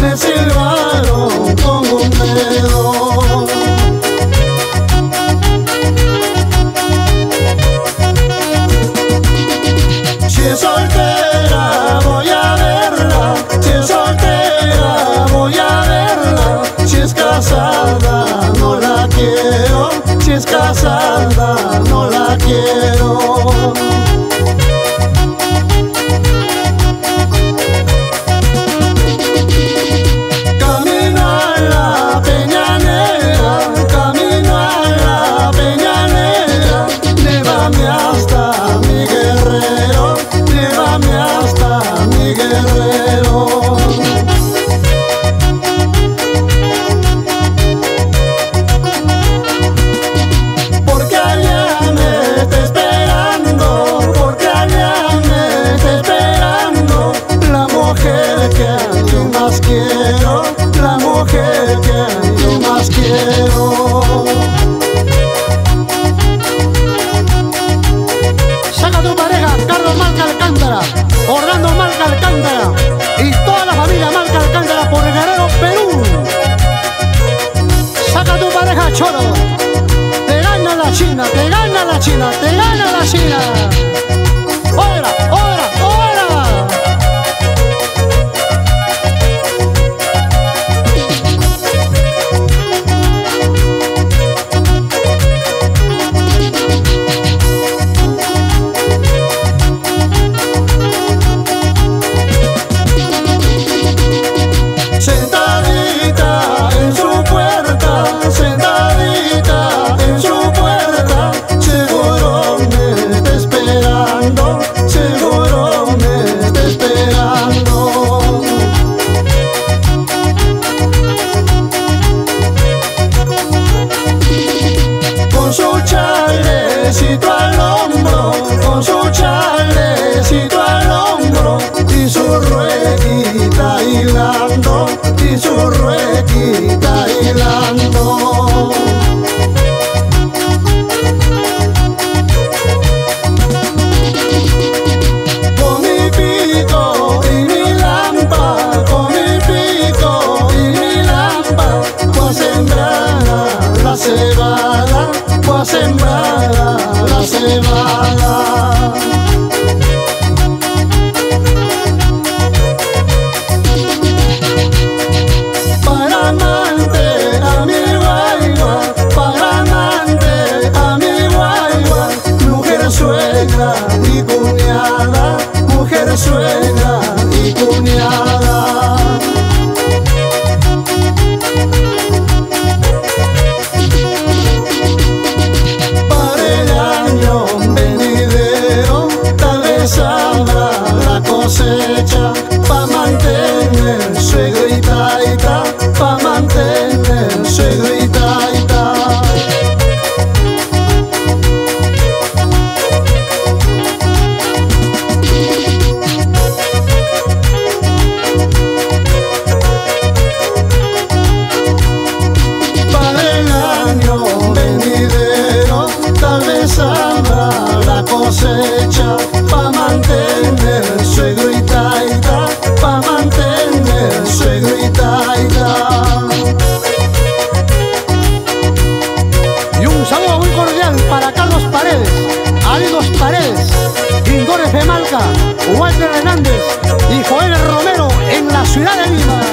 me silbaron con un dedo. Si es soltera voy a verla, si es soltera voy a verla, si es casada no la quiero, si es casada no la quiero. Orlando Marca Alcántara y toda la familia Marca Alcántara por Guerrero, Perú. Saca tu pareja, Choro. Te gana la China, te gana la China, te gana y cuñada, mujer suegra y cuñada. Suegro y taita, pa' mantener suegro y taita. Y un saludo muy cordial para Carlos Paredes, Alidos Paredes, Indores de Malca, Walter Hernández y Joel Romero en la ciudad de Lima.